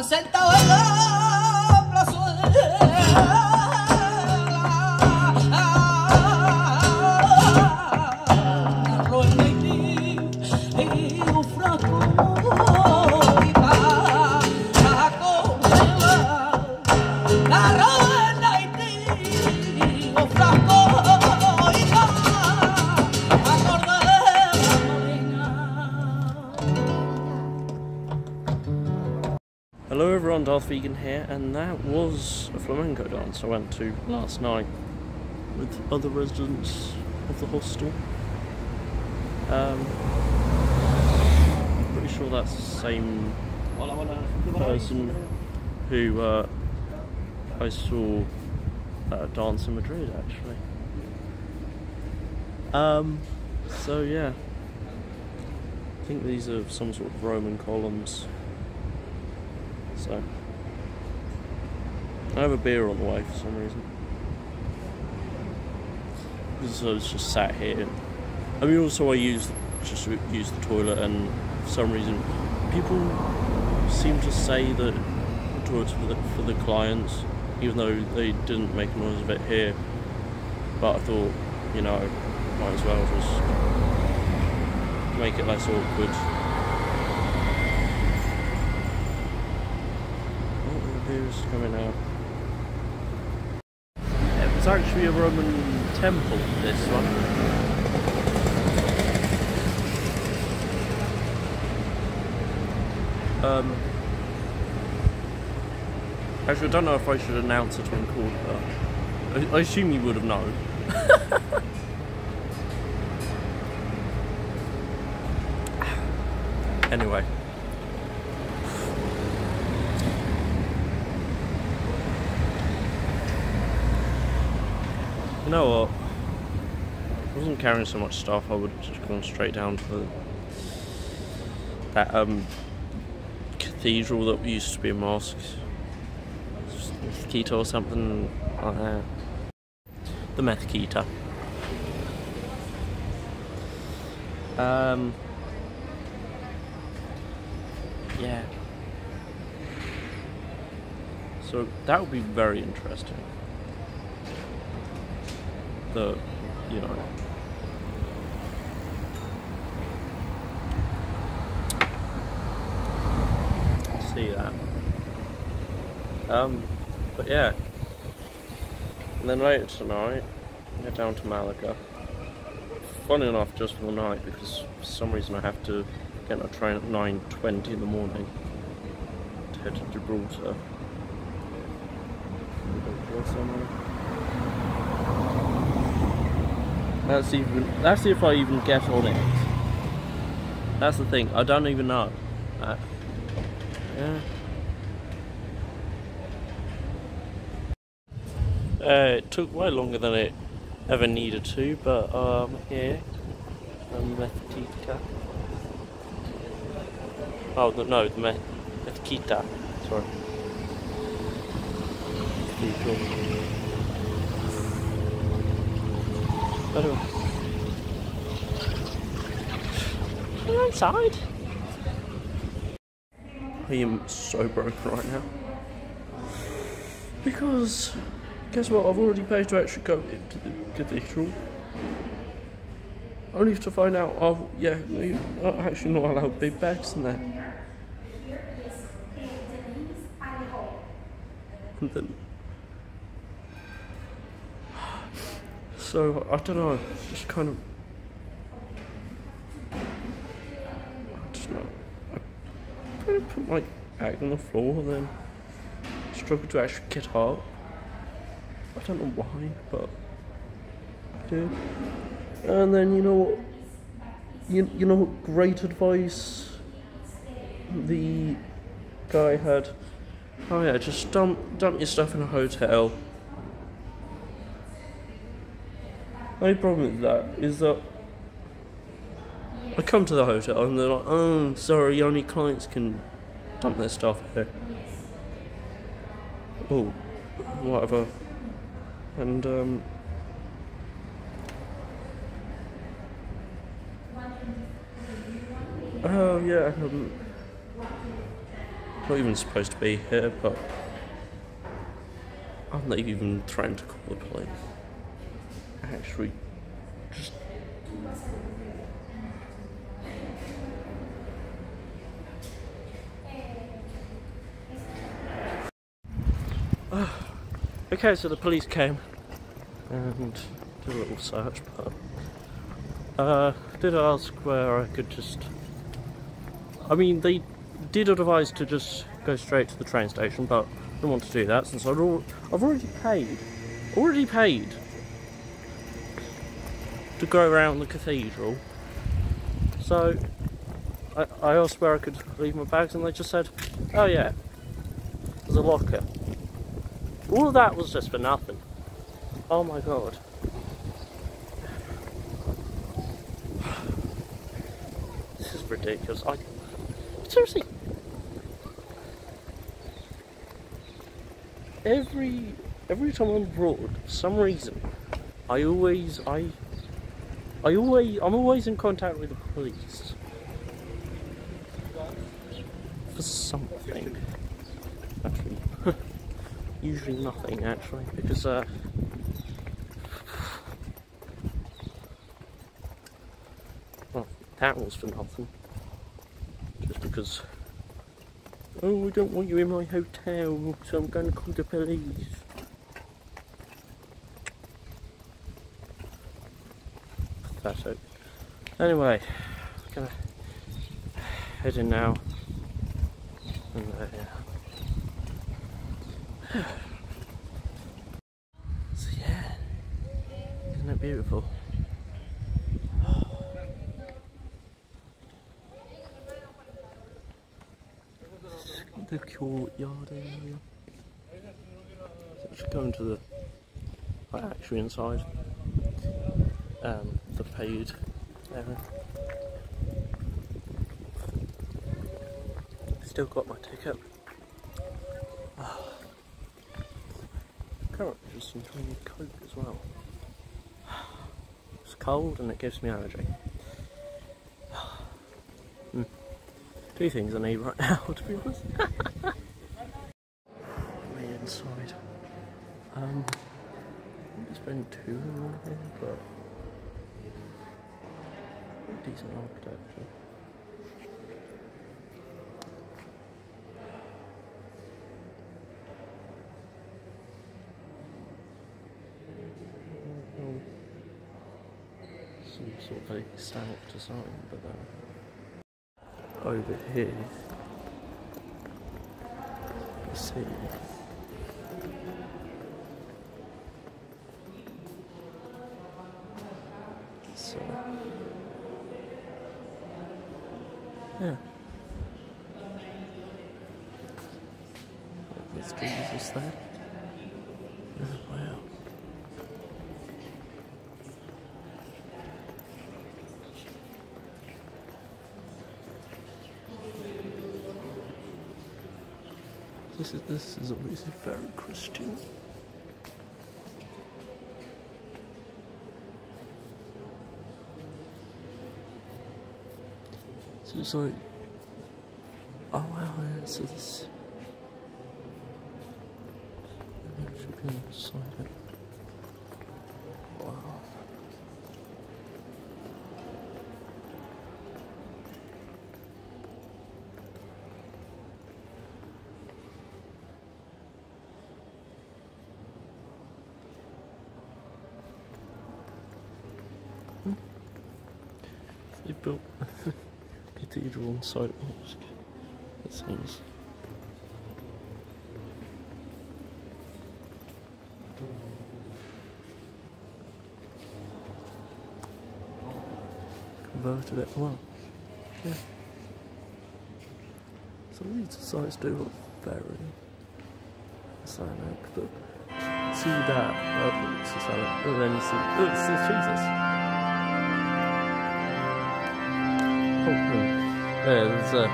Están sentados en la plazuela. Everyone, here, and that was a flamenco dance I went to last night with other residents of the hostel. Um, pretty sure that's the same person who uh, I saw a dance in Madrid actually. Um, so yeah, I think these are some sort of Roman columns. So I have a beer on the way for some reason. So I was just sat here. I mean, also I use just use the toilet, and for some reason, people seem to say that the toilets for the for the clients, even though they didn't make a noise of it here. But I thought, you know, might as well just make it less awkward. Oh, coming out. It was actually a Roman temple, this one. Um, actually, I don't know if I should announce it on call, but I, I assume you would have known. anyway. Know what? I wasn't carrying so much stuff, I would have just gone straight down to that um, cathedral that used to be a mosque. Mezquita or something like that. The Mezquita. Um, yeah. So that would be very interesting. The, you know. See that. Um, but yeah. And then later tonight, get down to Malaga. Funny enough, just for the night, because for some reason I have to get on a train at 9.20 in the morning to head to Gibraltar. That's even. That's if I even get on it. That's the thing. I don't even know. Uh, yeah. Uh, it took way longer than it ever needed to, but um, here, um, Mezquita. Oh the, no, the Me- Mezquita. Sorry. Anyway. We're inside. I am so broke right now. Because, guess what? I've already paid to actually go into the cathedral. Only to find out, oh, yeah, you're actually not allowed big bags in there. And then. So, I don't know, just kind of. I just know. I kind of put my bag on the floor and then struggled to actually get up. I don't know why, but I did. And then you know what? You, you know what great advice the guy had? Oh yeah, just dump dump your stuff in a hotel. Only problem with that is that I come to the hotel and they're like, oh, sorry, only clients can dump their stuff here. Oh, whatever. And, um, oh, yeah, um, not even supposed to be here, but I'm not even trying to call the police. Actually, just. Okay, so the police came and did a little search, but uh, did ask where I could just. I mean, they did advise to just go straight to the train station, but I didn't want to do that since I've already paid, already paid to go around the cathedral. So I, I asked where I could leave my bags, and they just said, "Oh yeah, there's a locker." All of that was just for nothing. Oh my god. This is ridiculous. I seriously every every time I'm abroad, for some reason, I always I I always I'm always in contact with the police for something. Actually, usually nothing actually because uh. Well, that was for nothing. Just because Oh, I don't want you in my hotel, so I'm going to call the police. Pathetic. Anyway, I'm gonna head in now. And, uh, yeah. so yeah, isn't it beautiful? the courtyard area. So should go into the actually inside um, the paid area. Still got my ticket. Currently just enjoying a coke as well. It's cold and it gives me allergy. Hmm. Two things I need right now, to be honest. Way inside. Um, it's been too long here, but decent architecture. Some sort of a south design, but uh, over here, see. So, yeah. There's Jesus there. Oh, wow. This is obviously very Christian. So it's like, oh wow, yeah, so this should be inside it. Wow. They built a inside a mosque. It seems. Converted it well. Yeah. Some of these sites do look very Islamic, but see that, that looks and then you see, oh, it says Jesus. Oh, no. Yeah, there's a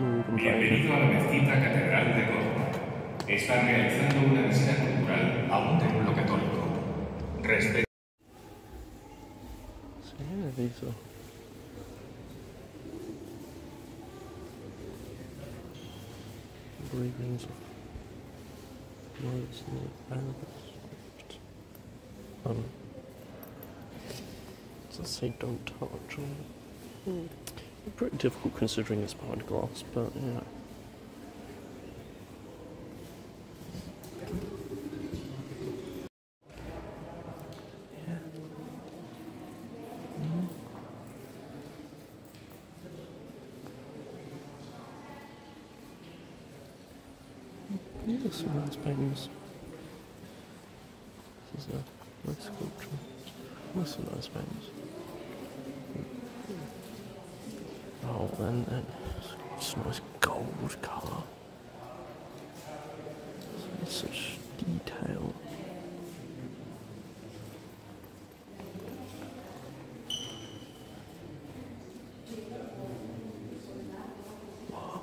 Morgan Bienvenido a la Mezquita Catedral de Córdoba. Está realizando una visita cultural a un templo católico. Respecto So yeah, these are. readings of words in the manuscript. Um, does it say don't touch on it? Hmm. Pretty difficult considering it's behind glass, but yeah. Yeah. Mhm. Yeah, some nice paintings. This is a nice sculpture. There's some nice paintings. Oh, and then it's nice gold colour. Such detail. Wow.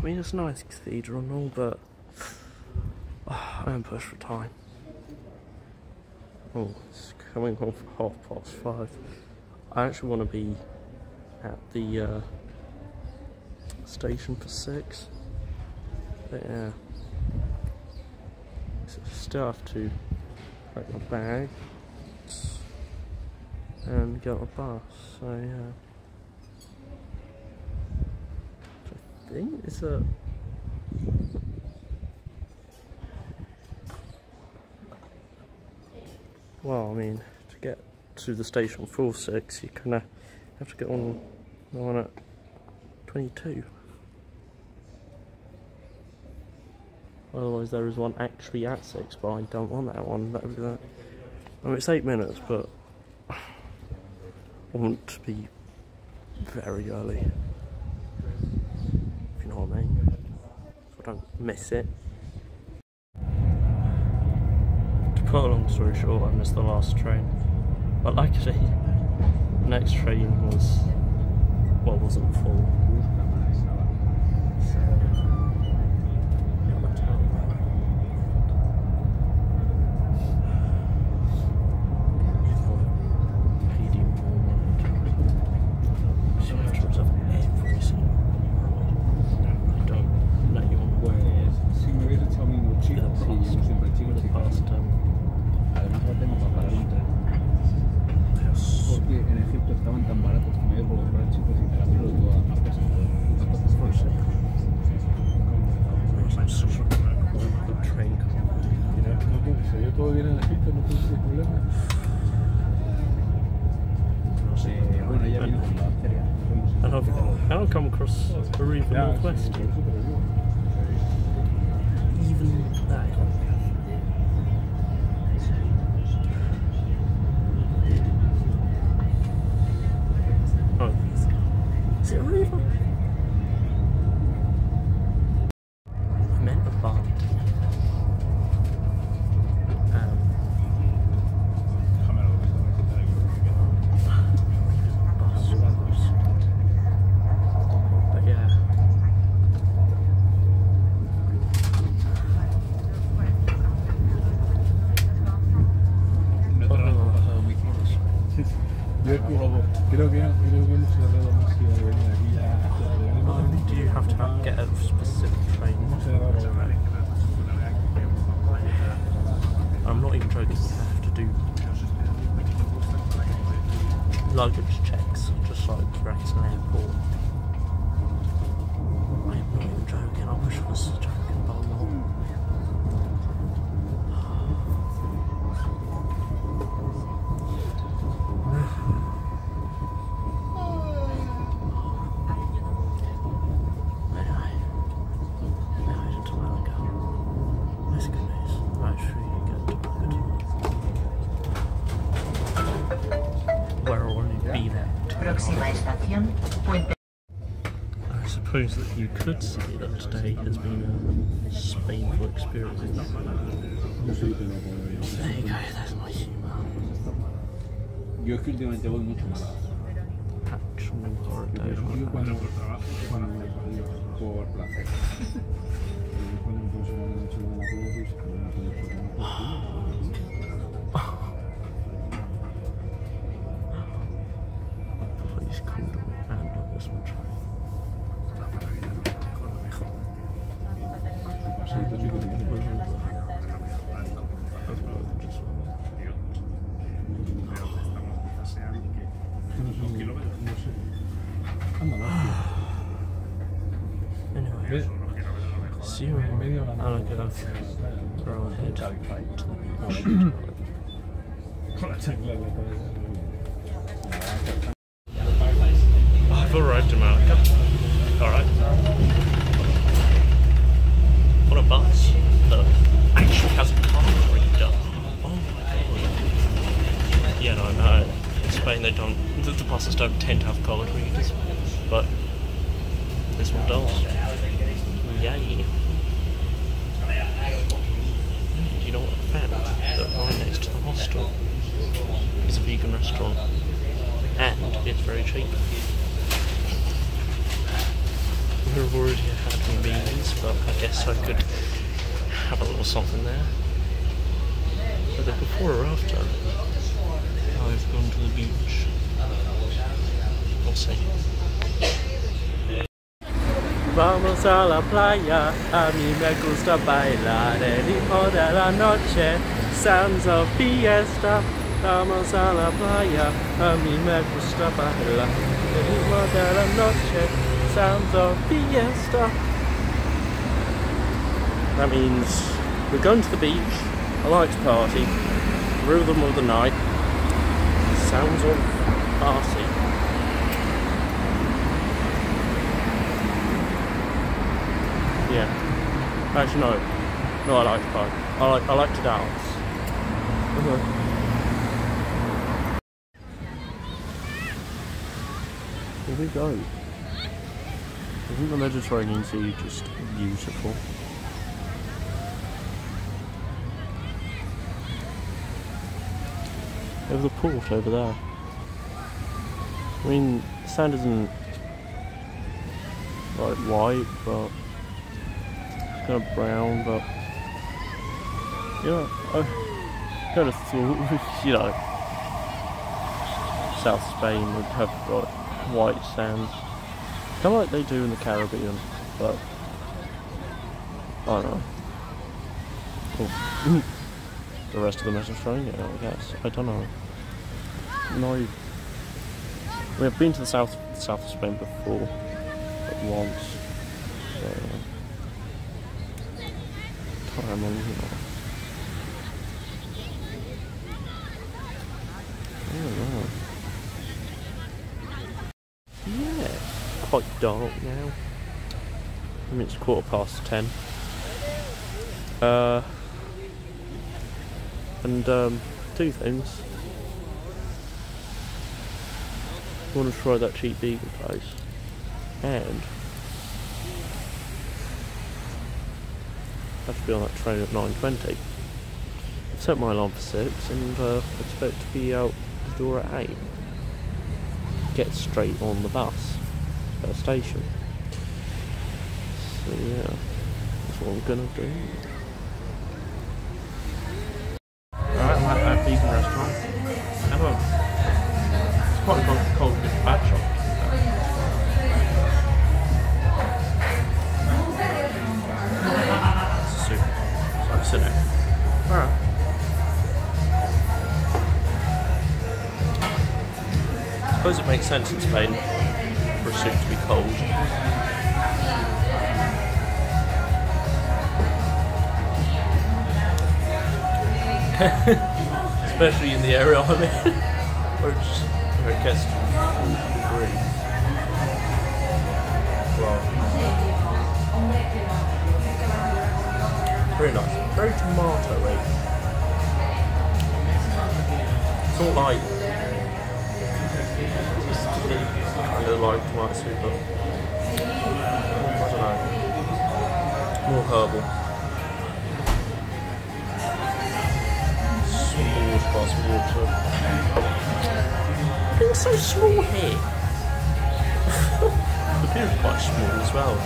I mean it's a nice cathedral and all, but I am pushed for time. Oh, it's home off half past five. I actually want to be at the uh, station for six. But yeah, so still have to pack my bag and get a bus. So yeah. I think it's a well, I mean, to get to the station for six, you kind of have to get on one at twenty-two. Otherwise, there is one actually at six, but I don't want that one. That would be that. I mean, it's eight minutes, but I want to be very early. If you know what I mean. So I don't miss it. Put a long story short, I missed the last train. But luckily, the next train was, well, wasn't full. So, yeah, that's how paid you more money to- so you have to reserve every single one. I don't let you on the way. Si me hubiera echado mi mochila, For the sí, past, yo siempre for chico, the chico. past, um, Además no tengo para pagar el tren. house. Porque en Egipto estaban tan baratos que me dio por comprar chicos y traerlo todo a a casa. Entonces, por eso. Good train company, you know? No, porque se dio todo bien en Egipto, no tuve problema. Eh, bueno, ella vino con la feria. Fuimos a- And I've, and I've come Ya, Northwest. Suppose that you could say that today has been a painful experience. No sé, pero por There you go, there's my humour. Yo es que últimamente voy mucho más. Actual holiday. Yo cuando, cuando por placer. Yo cuando me puedo una noche de la pues no puedo ir por Please come to me and on this one train. Sí, pues sí que me No sé. Anda, hostia. Anyway, ¿Ves? see you in Media hora. Malaga. Throw ahead to the beach. Con la chancla en la cabeza. I've arrived in Malaga. Alright. On a bus that actually has a card reader. Oh my god. Yeah, no, no. In Spain they don't, the, buses don't tend to have card readers. But this one does. Yay. Do you know what I found? That right next to the hostel is a vegan restaurant. And it's very cheap. We've already had my beans, but I guess I could have a little something there. Whether before or after, I've gone to the beach. We'll see. Vamos a la playa, a mí me gusta bailar el ritmo de la noche, sounds of fiesta. Vamos a la playa, a mí me gusta bailar ritmo de la noche, sounds of fiesta. That means we're going to the beach, I like to party, rhythm of the night, sounds of party. Yeah. Actually, no. No, I like to party. I like, I like to dance. Here we go. Isn't the Mediterranean Sea just beautiful? There's the port over there. I mean, the sand isn't like white, but it's kind of brown, but yeah, I of thought, you know, South Spain would have got white sands, kind of like they do in the Caribbean, but I don't know. The rest of the Mediterranean, I guess. I don't know. No, we have been to the south south of Spain before, but once. So, on you know. I don't know. Yeah, it's quite dark now. I mean, it's quarter past ten. Uh, and um, two things. I want to try that cheap vegan place, and I have to be on that train at nine twenty. I've set my alarm for six, and uh, expect to be out the door at eight. Get straight on the bus at station. So yeah, that's what I'm gonna do. Alright, I'm at that vegan restaurant. A It's quite a cold, cold bad a soup. So I'm sitting. Alright. I suppose it makes sense in Spain for soup to be cold. Especially in the area I'm in, where, it's, where it gets to 40. Wow. Very nice. Very tomato-y. It's all like kind of like tomato soup, but I don't know. More herbal. Small of water. Being so small here. the beer's quite small as well.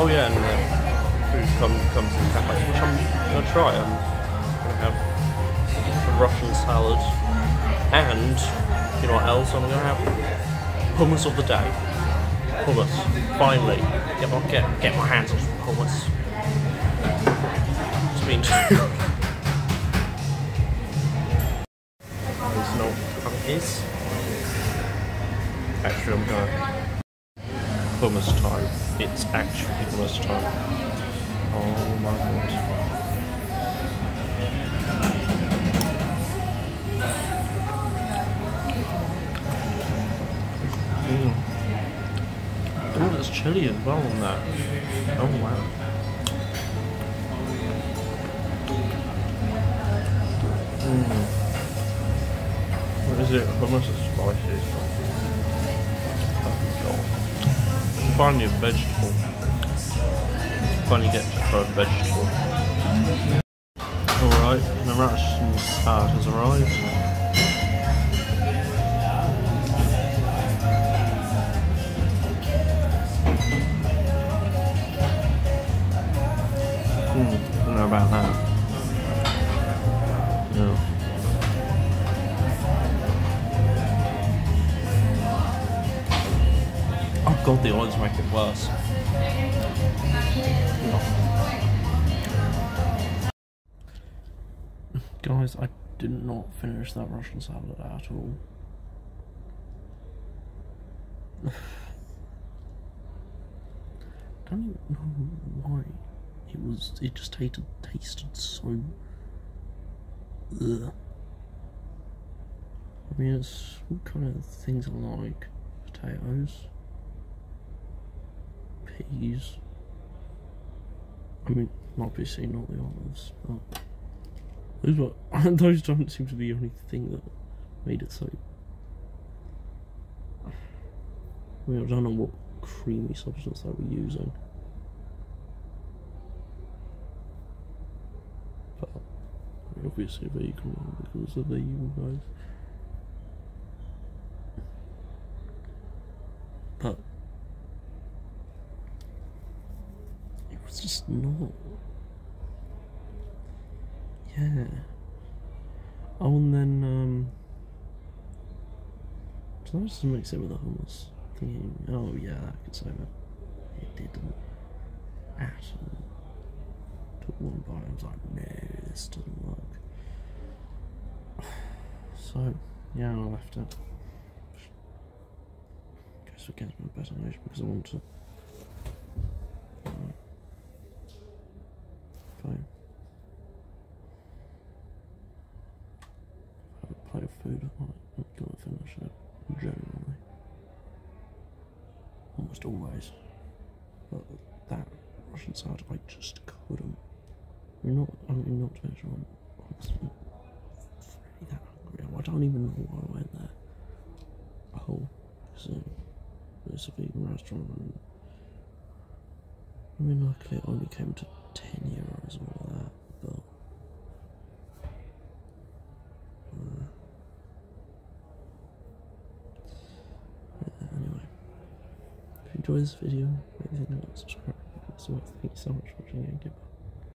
Oh yeah, and the food come, comes in cafe, which I'm gonna try. I'm gonna have a Russian salad, and you know what else I'm gonna have? Hummus of the day. Hummus. Finally, get my get get my hands on some hummus. It's been what it is. Actually, I'm gonna hummus time. It's actually hummus time. Oh my god. Chili as well on that. Oh wow. Mm. What is it? Hummus is spicy. God. Finally a vegetable. Finally get to try a vegetable. Alright, the Russian salad has arrived. God, the oils make it worse. Guys, I did not finish that Russian salad at all. I don't even know why. It was. It just tasted tasted so. Ugh. I mean, it's what kind of things I like: potatoes, peas. I mean, obviously not the olives, but those were those don't seem to be the only thing that made it so. I mean, I don't know what creamy substance they were using. But obviously vegan because of the vegan guys. But it not. Yeah. Oh, and then um. So I just mix it with the hummus. Thinking, oh yeah, I could say that. It didn't. At all. Took one bite, I was like, no, this doesn't work. So, yeah, I left it. Guess it gets my better age because I want to. Alright. Fine. Have a plate of food, I might not gonna finish it generally. Almost always. But that Russian salad, I just couldn't. I'm not, I mean, not to mention, I'm honestly really that hungry. I don't even know why I went there. Oh, so it's a vegan restaurant I mean, luckily it only came to 10 euros and all that, but. uh, yeah, anyway, if you enjoyed this video, make sure to like, subscribe. So, thank you so much for watching and goodbye.